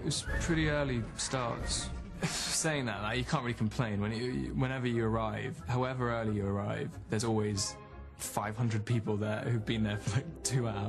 It was pretty early starts. Saying that, like, you can't really complain. When you, whenever you arrive, however early you arrive, there's always 500 people there who've been there for like two hours.